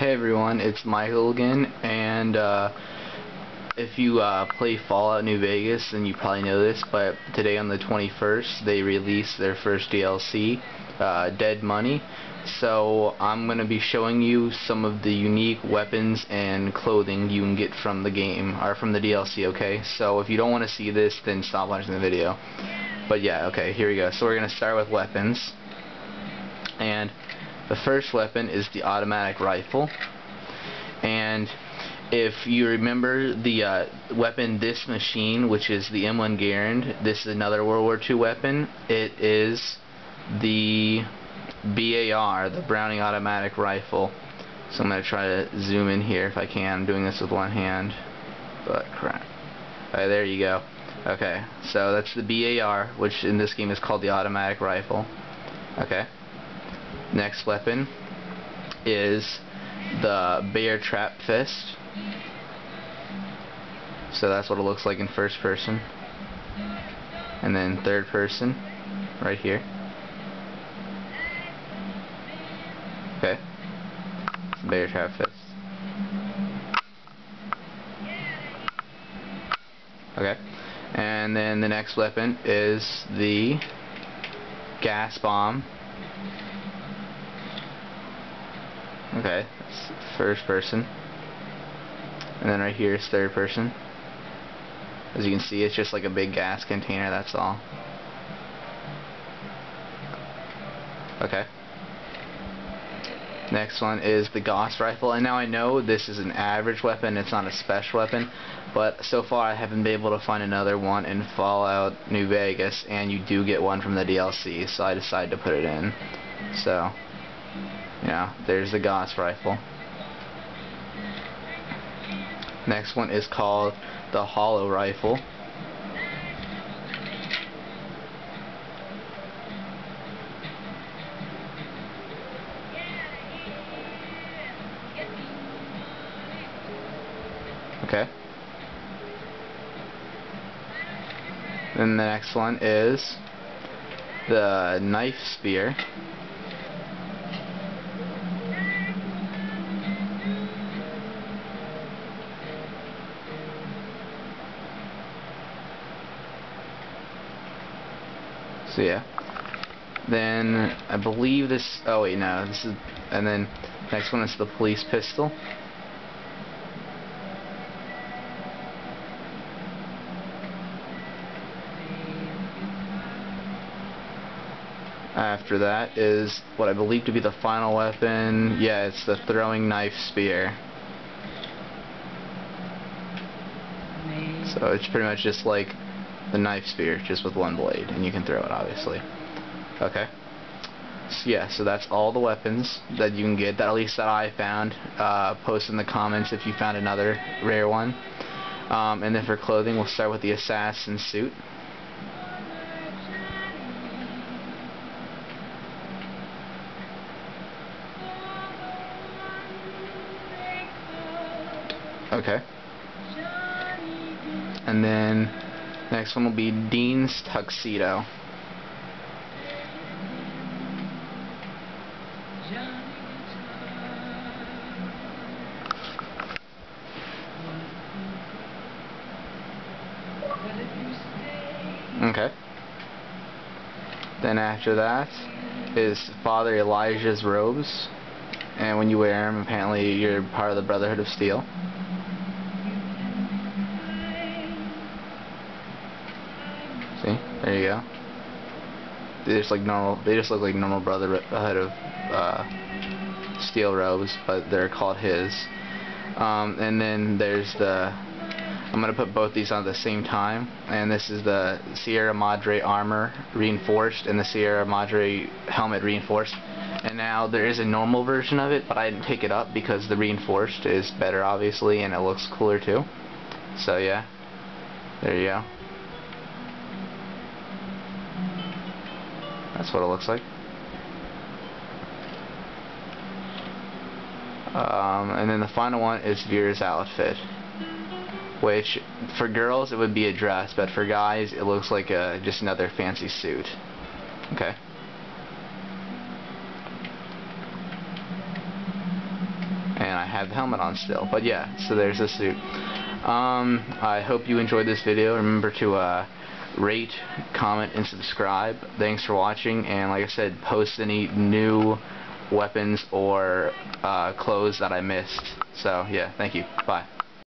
Hey everyone, it's Michael again, and uh, if you uh, play Fallout New Vegas, then you probably know this, but today on the 21st, they released their first DLC, uh, Dead Money. So I'm going to be showing you some of the unique weapons and clothing you can get from the game, or from the DLC, okay? So if you don't want to see this, then stop watching the video. But yeah, okay, here we go. So we're going to start with weapons. And the first weapon is the automatic rifle. And if you remember the uh, weapon this machine, which is the M1 Garand, this is another World War II weapon. It is the BAR, the Browning automatic rifle. So I'm going to try to zoom in here if I can. I'm doing this with one hand. But crap. Alright, there you go. Okay, so that's the BAR, which in this game is called the automatic rifle. Okay. Next weapon is the Bear Trap Fist. So that's what it looks like in first person. And then third person, right here. Okay. Bear Trap Fist. Okay. And then the next weapon is the gas bomb. Okay, that's first person. And then right here is third person. As you can see, it's just like a big gas container, that's all. Okay. Next one is the Gauss rifle, and now I know this is an average weapon, it's not a special weapon, but so far I haven't been able to find another one in Fallout New Vegas, and you do get one from the DLC, so I decided to put it in. So, yeah, there's the Gauss rifle. Next one is called the Holorifle. Okay. Then the next one is the knife spear. So yeah. Then I believe this. Oh wait, no. This is. And then next one is the police pistol. After that is what I believe to be the final weapon. Yeah, it's the throwing knife spear. So it's pretty much just like the knife spear, just with one blade, and you can throw it, obviously. Okay. So yeah, so that's all the weapons that you can get, that at least that I found. Uh, post in the comments if you found another rare one. Um, and then for clothing, we'll start with the assassin suit. Okay. And then next one will be Dean's tuxedo. Okay. Then after that is Father Elijah's robes. And when you wear them, apparently you're part of the Brotherhood of Steel. See? There you go. They just like normal. They just look like normal brother Brotherhood of uh, steel robes, but they're called his. Um, and then there's the. I'm gonna put both these on at the same time, and this is the Sierra Madre armor reinforced and the Sierra Madre helmet reinforced. And now there is a normal version of it, but I didn't pick it up because the reinforced is better, obviously, and it looks cooler too. So yeah, there you go. That's what it looks like. Um, and then the final one is Vera's outfit. Which, for girls, it would be a dress, but for guys, it looks like a, just another fancy suit. Okay. And I have the helmet on still. But yeah, so there's the suit. Um, I hope you enjoyed this video. Remember to uh, rate, comment, and subscribe. Thanks for watching, and like I said, post any new weapons or uh, clothes that I missed. So yeah, thank you. Bye.